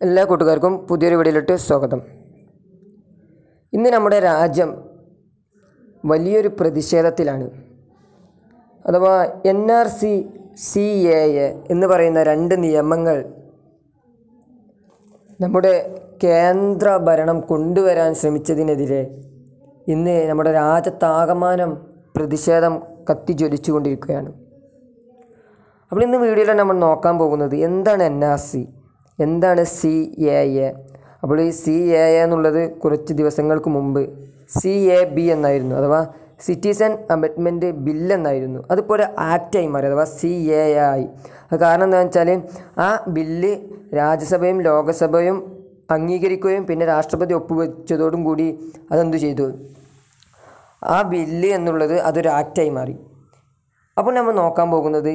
എല്ലാ കൂട്ടുകാർക്കും പുതിയൊരു വീഡിയോയിലോട്ട് സ്വാഗതം. ഇന്ന് നമ്മുടെ രാജ്യം വലിയൊരു പ്രതിഷേധത്തിലാണ്. അഥവാ N R C C A A എന്ന് പറയുന്ന രണ്ട് നിയമങ്ങൾ നമ്മുടെ കേന്ദ്ര ഭരണം കൊണ്ടുവരാൻ ശ്രമിച്ചതിനെതിരെ ഇന്ന് നമ്മുടെ രാജ്യത്താകമാനം പ്രതിഷേധം കത്തിജ്വലിച്ചു കൊണ്ടിരിക്കുകയാണ് അപ്പോൾ ഇന്ന് വീഡിയോയിൽ നമ്മൾ നോക്കാൻ പോകുന്നത്. എന്താണ് എൻ ആർ സി എന്താണ് സി എ എ? അപ്പോൾ ഈ സി എ എ എന്നുള്ളത് കുറച്ച് ദിവസങ്ങൾക്ക് മുമ്പ് സി എ ബി എന്നായിരുന്നു അഥവാ സിറ്റിസൺ അമെൻമെന്റ് ബില്ലെന്നായിരുന്നു എന്നായിരുന്നു. ഒരു ആക്റ്റായി മാറി അഥവാ സി എ ആയി അത് കാരണം എന്താണെന്ന് വെച്ചാൽ ആ ബില്ല് രാജ്യസഭയും ലോകസഭയും അംഗീകരിക്കുകയും പിന്നെ രാഷ്ട്രപതി ഒപ്പുവെച്ചതോടും കൂടി അതെന്തു ചെയ്തു? ആ ബില്ല് എന്നുള്ളത് അതൊരു ആക്റ്റായി മാറി അപ്പോൾ നമ്മൾ നോക്കാൻ പോകുന്നത്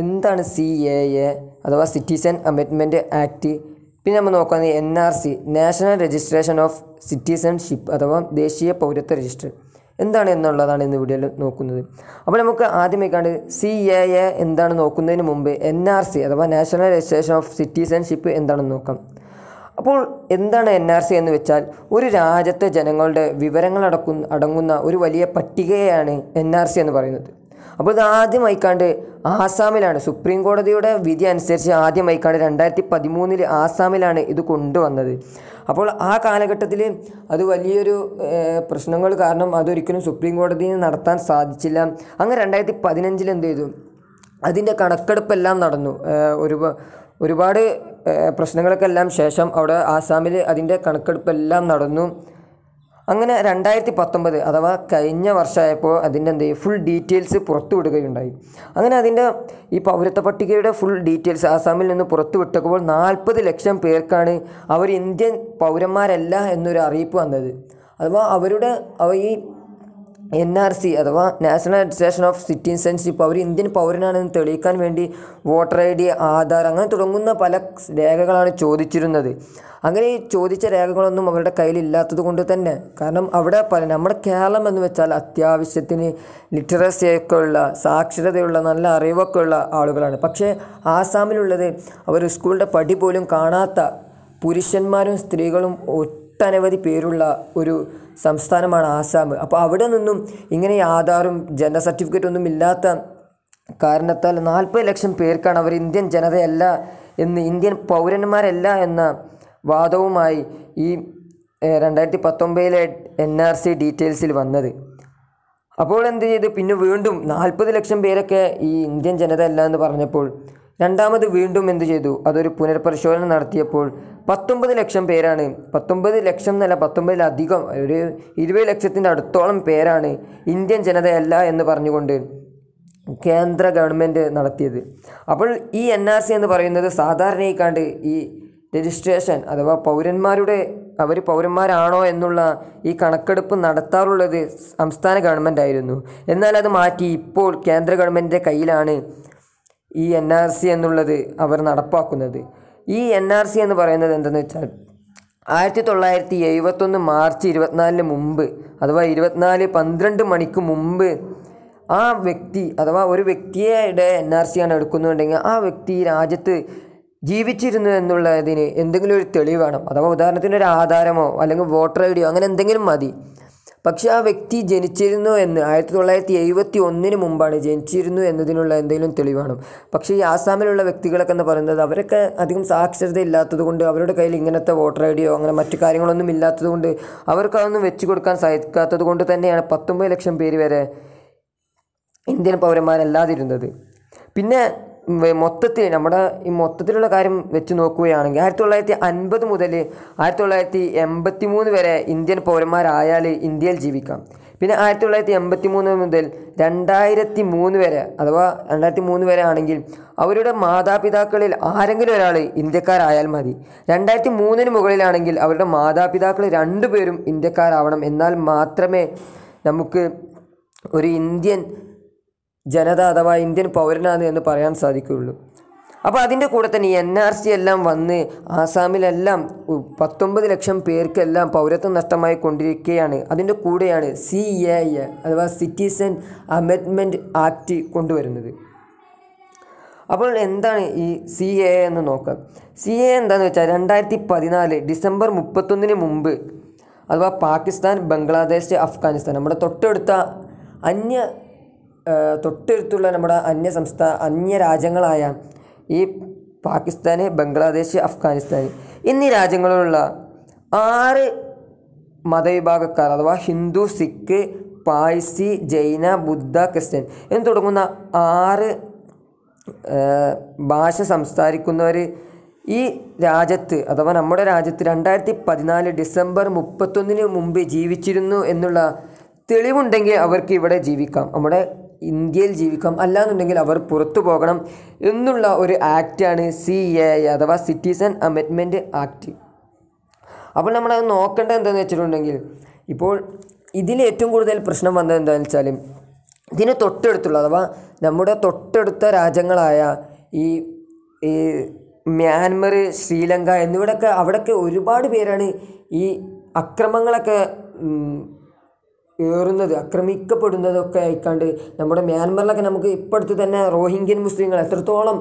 എന്താണ് സി എ എ അഥവാ സിറ്റിസൺ അമെൻമെന്റ് ആക്ട് പിന്നെ നമ്മൾ നോക്കുന്നത് N R C national registration of citizenship അഥവാ ദേശീയ പൗരത്വ രജിസ്റ്റർ. എന്താണ് എന്നുള്ളതാണ് ഇന്ന് വീഡിയോയിൽ നോക്കുന്നത്. അപ്പോൾ നമുക്ക് ആദ്യമേ കണ്ട് സി എ എ എന്താണ് നോക്കുന്നതിന് മുമ്പ് എൻ ആർ സി അഥവാ നാഷണൽ രജിസ്ട്രേഷൻ ഓഫ് സിറ്റിസൺഷിപ്പ് എന്താണെന്ന് നോക്കാം. അപ്പോൾ എന്താണ് എൻ ആർ സി എന്ന് വെച്ചാൽ ഒരു രാജ്യത്തെ ജനങ്ങളുടെ വിവരങ്ങൾ അടക്കുന്ന അടങ്ങുന്ന ഒരു വലിയ പട്ടികയാണ് എൻ ആർ സി എന്ന് പറയുന്നത്. അപ്പോൾ ഇത് ആദ്യം അയക്കാണ്ട് ആസാമിലാണ്. സുപ്രീം കോടതിയുടെ വിധി അനുസരിച്ച് ആദ്യം അയക്കാണ്ട് രണ്ടായിരത്തി പതിമൂന്നിൽ ആസാമിലാണ് ഇത് കൊണ്ടുവന്നത്. അപ്പോൾ ആ കാലഘട്ടത്തിൽ അത് വലിയൊരു പ്രശ്നങ്ങൾ കാരണം അതൊരിക്കലും സുപ്രീം കോടതിയിൽ നടത്താൻ സാധിച്ചില്ല. അങ്ങനെ രണ്ടായിരത്തി പതിനഞ്ചിൽ എന്ത് ചെയ്തു? അതിന്റെ കണക്കെടുപ്പെല്ലാം നടന്നു. ഒരു ഒരുപാട് പ്രശ്നങ്ങൾക്കെല്ലാം ശേഷം അവിടെ ആസാമിൽ അതിന്റെ കണക്കെടുപ്പെല്ലാം നടന്നു. അങ്ങനെ രണ്ടായിരത്തി പത്തൊമ്പത് അഥവാ കഴിഞ്ഞ വർഷമായപ്പോൾ അതിന്റെ എന്ത് ഫുൾ ഡീറ്റെയിൽസ് പുറത്തു വിടുകയുണ്ടായി അങ്ങനെ അതിന്റെ ഈ പൗരത്വ പട്ടികയുടെ ഫുൾ ഡീറ്റെയിൽസ് ആസാമിൽ നിന്ന് പുറത്തു വിട്ടപ്പോൾ നാൽപ്പത് ലക്ഷം പേർക്കാണ് അവർ ഇന്ത്യൻ പൗരന്മാരല്ല എന്നൊരു അറിയിപ്പ് വന്നത്. അഥവാ അവരുടെ അവ ഈ എൻ ആർ സി അഥവാ നാഷണൽ അഡ്മിനിസ്ട്രേഷൻ ഓഫ് സിറ്റിസൺഷിപ്പ് അവർ ഇന്ത്യൻ പൗരനാണെന്ന് തെളിയിക്കാൻ വേണ്ടി വോട്ടർ ഐ ഡി ആധാർ അങ്ങനെ തുടങ്ങുന്ന പല രേഖകളാണ് ചോദിച്ചിരുന്നത്. അങ്ങനെ ഈ ചോദിച്ച രേഖകളൊന്നും അവരുടെ കയ്യിലില്ലാത്തത് കൊണ്ട് തന്നെ. കാരണം അവിടെ പല നമ്മുടെ കേരളം എന്ന് വെച്ചാൽ അത്യാവശ്യത്തിന് ലിറ്ററസിയൊക്കെ ഉള്ള സാക്ഷരതയുള്ള നല്ല അറിവൊക്കെ ഉള്ള ആളുകളാണ്. പക്ഷേ ആസാമിലുള്ളത് അവർ സ്കൂളിന്റെ പടി പോലും കാണാത്ത പുരുഷന്മാരും സ്ത്രീകളും ഒട്ടനവധി പേരുള്ള ഒരു സംസ്ഥാനമാണ് ആസാം. അപ്പോൾ അവിടെ നിന്നും ഇങ്ങനെ ആധാറും ജനന സർട്ടിഫിക്കറ്റ് ഒന്നും ഇല്ലാത്ത കാരണത്താൽ നാൽപ്പത് ലക്ഷം പേർക്കാണ് അവർ ഇന്ത്യൻ ജനതയല്ല എന്ന് ഇന്ത്യൻ പൗരന്മാരല്ല എന്ന വാദവുമായി ഈ രണ്ടായിരത്തി പത്തൊമ്പതിലെ എൻ ആർ സി ഡീറ്റെയിൽസിൽ വന്നത്. അപ്പോൾ എന്ത് ചെയ്തു? പിന്നെ വീണ്ടും നാൽപ്പത് ലക്ഷം പേരൊക്കെ ഈ ഇന്ത്യൻ ജനത അല്ല എന്ന് പറഞ്ഞപ്പോൾ രണ്ടാമത് വീണ്ടും എന്ത് ചെയ്തു? അതൊരു പുനർപരിശോധന നടത്തിയപ്പോൾ പത്തൊമ്പത് ലക്ഷം പേരാണ് പത്തൊമ്പത് ലക്ഷം എന്നല്ല പത്തൊമ്പതിലധികം ഒരു ഇരുപത് ലക്ഷത്തിന്റെ അടുത്തോളം പേരാണ് ഇന്ത്യൻ ജനതയല്ല എന്ന് പറഞ്ഞുകൊണ്ട് കേന്ദ്ര ഗവൺമെന്റ് നടത്തിയത്. അപ്പോൾ ഈ എൻ ആർ സി എന്ന് പറയുന്നത് സാധാരണയായി കണ്ട് ഈ രജിസ്ട്രേഷൻ അഥവാ പൗരന്മാരുടെ അവർ പൗരന്മാരാണോ എന്നുള്ള ഈ കണക്കെടുപ്പ് നടത്താറുള്ളത് സംസ്ഥാന ഗവൺമെന്റ് ആയിരുന്നു എന്നാൽ അത് മാറ്റി ഇപ്പോൾ കേന്ദ്ര ഗവൺമെന്റിന്റെ കയ്യിലാണ് ഈ എൻ ആർ സി എന്നുള്ളത് അവർ നടപ്പാക്കുന്നത്. ഈ എൻ ആർ സി എന്ന് പറയുന്നത് എന്തെന്ന് വെച്ചാൽ ആയിരത്തി തൊള്ളായിരത്തി എഴുപത്തൊന്ന് മാർച്ച് ഇരുപത്തിനാലിന് മുമ്പ് അഥവാ ഇരുപത്തിനാല് പന്ത്രണ്ട് മണിക്ക് മുമ്പ് ആ വ്യക്തി അഥവാ ഒരു വ്യക്തിയുടെ എൻ ആർ സി ആണ് എടുക്കുന്നുണ്ടെങ്കിൽ ആ വ്യക്തി രാജ്യത്ത് ജീവിച്ചിരുന്നു എന്നുള്ളതിന് എന്തെങ്കിലും ഒരു തെളിവ് വേണം. അഥവാ ഉദാഹരണത്തിന് ഒരു ആധാരമോ അല്ലെങ്കിൽ വോട്ടർ ഐ ഡിയോ അങ്ങനെ എന്തെങ്കിലും മതി. പക്ഷെ ആ വ്യക്തി ജനിച്ചിരുന്നു എന്ന് ആയിരത്തി തൊള്ളായിരത്തി എഴുപത്തി ഒന്നിന് മുമ്പാണ് ജനിച്ചിരുന്നു എന്നതിനുള്ള എന്തെങ്കിലും തെളിവാണ് വേണം. പക്ഷേ ഈ ആസാമിലുള്ള വ്യക്തികളൊക്കെ എന്ന് പറയുന്നത് അവരൊക്കെ അധികം സാക്ഷരത ഇല്ലാത്തത് കൊണ്ട് അവരുടെ കയ്യിൽ ഇങ്ങനത്തെ വോട്ടർ ഐ ഡിയോ അങ്ങനെ മറ്റു കാര്യങ്ങളൊന്നും ഇല്ലാത്തത് കൊണ്ട് അവർക്ക് അതൊന്നും വെച്ച് കൊടുക്കാൻ സാധിക്കാത്തത് കൊണ്ട് തന്നെയാണ് പത്തൊമ്പത് ലക്ഷം പേര് വരെ ഇന്ത്യൻ പൗരന്മാരല്ലാതിരുന്നത്. പിന്നെ മൊത്തത്തിൽ നമ്മുടെ ഈ മൊത്തത്തിലുള്ള കാര്യം വെച്ച് നോക്കുകയാണെങ്കിൽ ആയിരത്തി തൊള്ളായിരത്തി അൻപത് മുതൽ ആയിരത്തി തൊള്ളായിരത്തി എൺപത്തി മൂന്ന് വരെ ഇന്ത്യൻ പൗരന്മാരായാൽ ഇന്ത്യയിൽ ജീവിക്കാം. പിന്നെ ആയിരത്തി തൊള്ളായിരത്തി എൺപത്തി മൂന്ന് മുതൽ രണ്ടായിരത്തി മൂന്ന് വരെ അഥവാ രണ്ടായിരത്തി മൂന്ന് വരെ ആണെങ്കിൽ അവരുടെ മാതാപിതാക്കളിൽ ആരെങ്കിലും ഒരാൾ ഇന്ത്യക്കാരായാൽ മതി. രണ്ടായിരത്തി മൂന്നിന് മുകളിലാണെങ്കിൽ അവരുടെ മാതാപിതാക്കൾ രണ്ടുപേരും ഇന്ത്യക്കാരാവണം. എന്നാൽ മാത്രമേ നമുക്ക് ഒരു ഇന്ത്യൻ ജനത അഥവാ ഇന്ത്യൻ പൗരനാണ് എന്ന് പറയാൻ സാധിക്കുകയുള്ളൂ അപ്പോൾ അതിന്റെ കൂടെ തന്നെ ഈ എൻ ആർ സി എല്ലാം വന്ന് ആസാമിലെല്ലാം പത്തൊമ്പത് ലക്ഷം പേർക്കെല്ലാം പൗരത്വം നഷ്ടമായി കൊണ്ടിരിക്കുകയാണ്. അതിന്റെ കൂടെയാണ് സി എ അഥവാ സിറ്റിസൺ അമെൻമെന്റ് ആക്ട് കൊണ്ടുവരുന്നത്. അപ്പോൾ എന്താണ് ഈ സി എ എന്ന് നോക്കാം. സി എ എന്താണെന്ന് വെച്ചാൽ രണ്ടായിരത്തി പതിനാല് ഡിസംബർ മുപ്പത്തൊന്നിന് മുമ്പ് അഥവാ പാകിസ്ഥാൻ ബംഗ്ലാദേശ് അഫ്ഗാനിസ്ഥാൻ നമ്മുടെ തൊട്ടടുത്ത അന്യ തൊട്ടടുത്തുള്ള നമ്മുടെ അന്യ സംസ്ഥാന അന്യ രാജ്യങ്ങളായ ഈ പാകിസ്ഥാന് ബംഗ്ലാദേശ് അഫ്ഗാനിസ്ഥാൻ എന്നീ രാജ്യങ്ങളിലുള്ള ആറ് മതവിഭാഗക്കാർ അഥവാ ഹിന്ദു സിഖ് പായ്സി ജൈന ബുദ്ധ ക്രിസ്ത്യൻ എന്ന് തുടങ്ങുന്ന ആറ് ഭാഷ സംസാരിക്കുന്നവർ ഈ രാജ്യത്ത് അഥവാ നമ്മുടെ രാജ്യത്ത് രണ്ടായിരത്തി പതിനാല് ഡിസംബർ മുപ്പത്തൊന്നിന് മുമ്പ് ജീവിച്ചിരുന്നു എന്നുള്ള തെളിവുണ്ടെങ്കിൽ അവർക്ക് ഇവിടെ ജീവിക്കാം. നമ്മുടെ ഇന്ത്യയിൽ ജീവിക്കാം. അല്ലാന്നുണ്ടെങ്കിൽ അവർ പുറത്തു പോകണം എന്നുള്ള ഒരു ആക്റ്റാണ് സി എ അഥവാ സിറ്റിസൺ അമെൻമെന്റ് ആക്ട്. അപ്പോൾ നമ്മളത് നോക്കേണ്ടത് എന്താണെന്ന് വെച്ചിട്ടുണ്ടെങ്കിൽ ഇപ്പോൾ ഇതിൽ ഏറ്റവും കൂടുതൽ പ്രശ്നം വന്നത് എന്താണെന്ന് വെച്ചാൽ ഇതിന് തൊട്ടടുത്തുള്ള അഥവാ നമ്മുടെ തൊട്ടടുത്ത രാജ്യങ്ങളായ ഈ ഈ മ്യാൻമർ ശ്രീലങ്ക എന്നിവിടെയൊക്കെ അവിടെയൊക്കെ ഒരുപാട് പേരാണ് ഈ അക്രമങ്ങളൊക്കെ ഏറുന്നത് ആക്രമിക്കപ്പെടുന്നതൊക്കെ ആയിക്കാണ്ട് നമ്മുടെ മ്യാൻമറിലൊക്കെ നമുക്ക് ഇപ്പോഴത്തെ തന്നെ റോഹിംഗ്യൻ മുസ്ലിങ്ങൾ എത്രത്തോളം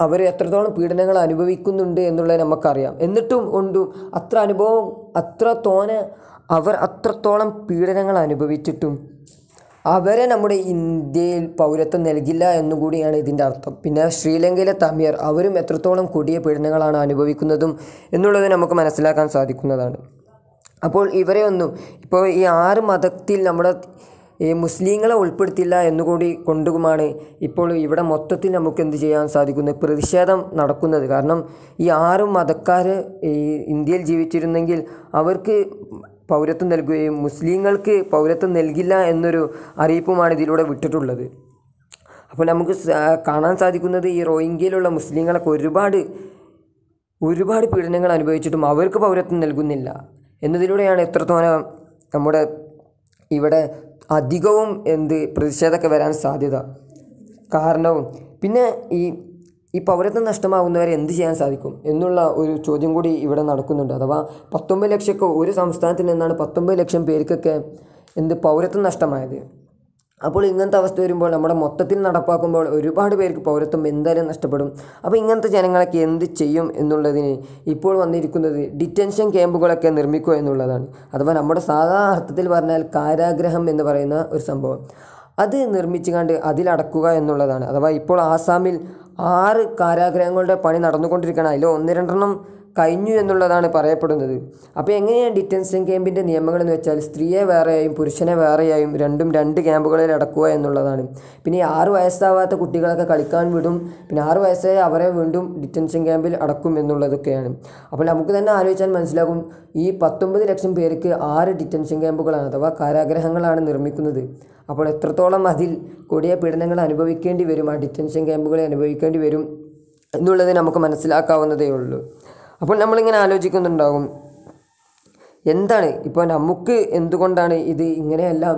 അവർ എത്രത്തോളം പീഡനങ്ങൾ അനുഭവിക്കുന്നുണ്ട് എന്നുള്ളത് നമുക്കറിയാം. എന്നിട്ടും ഉണ്ടും അത്ര അനുഭവം അത്ര തോനെ അവർ അത്രത്തോളം പീഡനങ്ങൾ അനുഭവിച്ചിട്ടും അവരെ നമ്മുടെ ഇന്ത്യയിൽ പൗരത്വം നൽകില്ല എന്നുകൂടിയാണ് ഇതിന്റെ അർത്ഥം. പിന്നെ ശ്രീലങ്കയിലെ തമിയർ അവരും എത്രത്തോളം കൊടിയ പീഡനങ്ങളാണ് അനുഭവിക്കുന്നതും എന്നുള്ളത് നമുക്ക് മനസ്സിലാക്കാൻ സാധിക്കുന്നതാണ്. അപ്പോൾ ഇവരെ ഒന്നും ഇപ്പോൾ ഈ ആറ് മതത്തിൽ നമ്മുടെ ഈ മുസ്ലിങ്ങളെ ഉൾപ്പെടുത്തില്ല എന്നുകൂടി കൊണ്ടുമാണ് ഇപ്പോൾ ഇവിടെ മൊത്തത്തിൽ നമുക്ക് എന്ത് ചെയ്യാൻ സാധിക്കുന്നത്? പ്രതിഷേധം നടക്കുന്നത്. കാരണം ഈ ആറ് മതക്കാർ ഈ ഇന്ത്യയിൽ ജീവിച്ചിരുന്നെങ്കിൽ അവർക്ക് പൗരത്വം നൽകുകയും മുസ്ലിങ്ങൾക്ക് പൗരത്വം നൽകില്ല എന്നൊരു അറിയിപ്പുമാണ് ഇതിലൂടെ വിട്ടിട്ടുള്ളത്. അപ്പോൾ നമുക്ക് കാണാൻ സാധിക്കുന്നത് ഈ റോഹിംഗ്യയിലുള്ള മുസ്ലിങ്ങളൊക്കെ ഒരുപാട് ഒരുപാട് പീഡനങ്ങൾ അനുഭവിച്ചിട്ടും അവർക്ക് പൗരത്വം നൽകുന്നില്ല. എന്നതിലൂടെയാണ് എത്രത്തോളം നമ്മുടെ ഇവിടെ അധികവും എന്ത് പ്രതിഷേധമൊക്കെ വരാൻ സാധ്യത. കാരണവും. പിന്നെ ഈ ഈ പൗരത്വം നഷ്ടമാകുന്നവരെ എന്ത് ചെയ്യാൻ സാധിക്കും എന്നുള്ള ഒരു ചോദ്യം കൂടി ഇവിടെ നടക്കുന്നുണ്ട്. അഥവാ പത്തൊമ്പത് ലക്ഷമൊക്കെ ഒരു സംസ്ഥാനത്തിൽ നിന്നാണ് പത്തൊമ്പത് ലക്ഷം പേർക്കൊക്കെ എന്ത് പൗരത്വം നഷ്ടമായത്. അപ്പോൾ ഇങ്ങനത്തെ അവസ്ഥ വരുമ്പോൾ നമ്മുടെ മൊത്തത്തിൽ നടപ്പാക്കുമ്പോൾ ഒരുപാട് പേർക്ക് പൗരത്വം എന്തായാലും നഷ്ടപ്പെടും. അപ്പോൾ ഇങ്ങനത്തെ ജനങ്ങളൊക്കെ എന്ത് ചെയ്യും എന്നുള്ളതിന് ഇപ്പോൾ വന്നിരിക്കുന്നത് ഡിറ്റൻഷൻ ക്യാമ്പുകളൊക്കെ നിർമ്മിക്കുക എന്നുള്ളതാണ്. അഥവാ നമ്മുടെ സാധാ അർത്ഥത്തിൽ പറഞ്ഞാൽ കാരാഗ്രഹം എന്ന് പറയുന്ന ഒരു സംഭവം. അത് നിർമ്മിച്ചു കണ്ട് അതിലടക്കുക എന്നുള്ളതാണ്. അഥവാ ഇപ്പോൾ ആസാമിൽ ആറ് കാരാഗ്രഹങ്ങളുടെ പണി നടന്നുകൊണ്ടിരിക്കുകയാണ്. അതിൽ ഒന്ന് രണ്ടെണ്ണം കഴിഞ്ഞു എന്നുള്ളതാണ് പറയപ്പെടുന്നത്. അപ്പോൾ എങ്ങനെയാണ് ഡിറ്റൻഷൻ ക്യാമ്പിന്റെ നിയമങ്ങൾ എന്ന് വെച്ചാൽ സ്ത്രീയെ വേറെയായും പുരുഷനെ വേറെയായും രണ്ടും രണ്ട് ക്യാമ്പുകളിൽ അടക്കുക എന്നുള്ളതാണ്. പിന്നെ ആറ് വയസ്സാവാത്ത കുട്ടികളൊക്കെ കളിക്കാൻ വിടും പിന്നെ ആറ് വയസ്സായ അവരെ വീണ്ടും ഡിറ്റൻഷൻ ക്യാമ്പിൽ അടക്കും എന്നുള്ളതൊക്കെയാണ്. അപ്പോൾ നമുക്ക് തന്നെ ആലോചിച്ചാൽ മനസ്സിലാകും ഈ പത്തൊമ്പത് ലക്ഷം പേർക്ക് ആറ് ഡിറ്റൻഷൻ ക്യാമ്പുകളാണ് അഥവാ കാരാഗ്രഹങ്ങളാണ് നിർമ്മിക്കുന്നത്. അപ്പോൾ എത്രത്തോളം അതിൽ കൊടിയ പീഡനങ്ങൾ അനുഭവിക്കേണ്ടി വരും ആ ഡിറ്റൻഷൻ ക്യാമ്പുകളെ അനുഭവിക്കേണ്ടി വരും എന്നുള്ളത് നമുക്ക് മനസ്സിലാക്കാവുന്നതേ ഉള്ളൂ. അപ്പോൾ നമ്മളിങ്ങനെ ആലോചിക്കുന്നുണ്ടാകും എന്താണ് ഇപ്പോൾ നമുക്ക് എന്തുകൊണ്ടാണ് ഇത് ഇങ്ങനെയെല്ലാം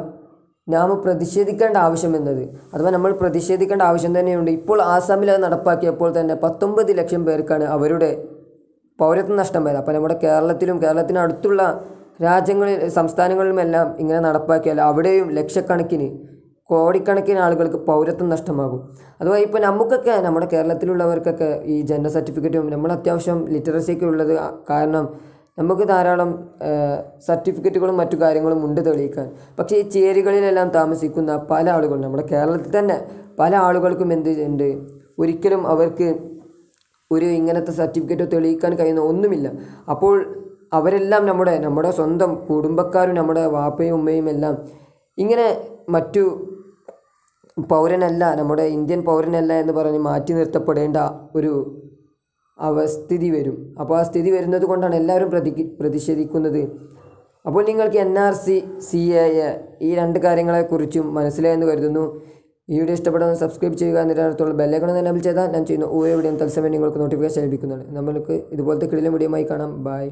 നാം പ്രതിഷേധിക്കേണ്ട ആവശ്യം എന്നത്? അഥവാ നമ്മൾ പ്രതിഷേധിക്കേണ്ട ആവശ്യം തന്നെയുണ്ട്. ഇപ്പോൾ ആസാമിൽ അത് നടപ്പാക്കിയപ്പോൾ തന്നെ പത്തൊമ്പത് ലക്ഷം പേർക്കാണ് അവരുടെ പൗരത്വ നഷ്ടമായത്. അപ്പോൾ നമ്മുടെ കേരളത്തിലും കേരളത്തിന് അടുത്തുള്ള രാജ്യങ്ങളിൽ സംസ്ഥാനങ്ങളിലുമെല്ലാം ഇങ്ങനെ നടപ്പാക്കിയാൽ അവിടെയും ലക്ഷക്കണക്കിന് കോടിക്കണക്കിന് ആളുകൾക്ക് പൗരത്വം നഷ്ടമാകും. അതുപോലെ ഇപ്പോൾ നമുക്കൊക്കെ നമ്മുടെ കേരളത്തിലുള്ളവർക്കൊക്കെ ഈ ജനന സർട്ടിഫിക്കറ്റും നമ്മൾ അത്യാവശ്യം ലിറ്ററസിയൊക്കെ ഉള്ളത് കാരണം നമുക്ക് ധാരാളം സർട്ടിഫിക്കറ്റുകളും മറ്റു കാര്യങ്ങളും ഉണ്ട് തെളിയിക്കാൻ. പക്ഷേ ഈ ചേരികളിലെല്ലാം താമസിക്കുന്ന പല ആളുകളും നമ്മുടെ കേരളത്തിൽ തന്നെ പല ആളുകൾക്കും എന്ത് ഉണ്ട്? ഒരിക്കലും അവർക്ക് ഒരു ഇങ്ങനത്തെ സർട്ടിഫിക്കറ്റോ തെളിയിക്കാൻ കഴിയുന്ന ഒന്നുമില്ല. അപ്പോൾ അവരെല്ലാം നമ്മുടെ നമ്മുടെ സ്വന്തം കുടുംബക്കാരും നമ്മുടെ വാപ്പയും ഉമ്മയും എല്ലാം ഇങ്ങനെ മറ്റു പൗരനല്ല നമ്മുടെ ഇന്ത്യൻ പൗരനല്ല എന്ന് പറഞ്ഞ് മാറ്റി നിർത്തപ്പെടേണ്ട ഒരു അവസ്ഥിതി വരും. അപ്പോൾ ആ സ്ഥിതി വരുന്നത് കൊണ്ടാണ് എല്ലാവരും പ്രതി പ്രതിഷേധിക്കുന്നത്. അപ്പോൾ നിങ്ങൾക്ക് N R C C A A ഈ രണ്ട് കാര്യങ്ങളെക്കുറിച്ചും മനസ്സിലായെന്ന് കരുതുന്നു. ഈ വീഡിയോ ഇഷ്ടപ്പെടുന്ന സബ്സ്ക്രൈബ് ചെയ്യുക എന്നതിനകത്തുള്ള ബെല്ലൈക്കണം എനേബിൾ ചെയ്താൽ ഞാൻ ചെയ്യുന്ന ഓരോ വീഡിയോ തത്സമയം നിങ്ങൾക്ക് നോട്ടിഫിക്കേഷൻ ലഭിക്കുന്നുണ്ട് നമ്മൾക്ക് ഇതുപോലത്തെ കിടിലം വീഡിയോയുമായി കാണാം. ബൈ